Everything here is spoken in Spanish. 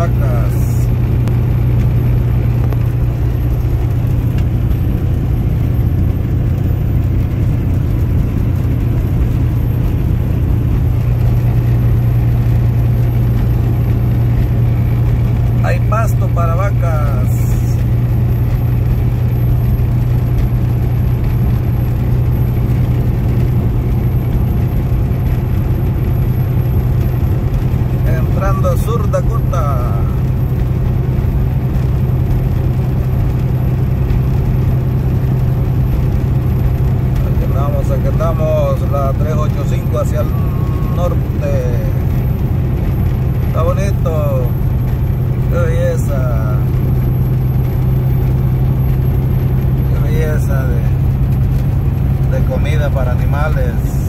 vacas. Pasto para vacas. A Sur Dakota. Aquí andamos, aquí andamos, la 385 hacia el norte. Está bonito. Qué belleza. Qué belleza de, de comida para animales.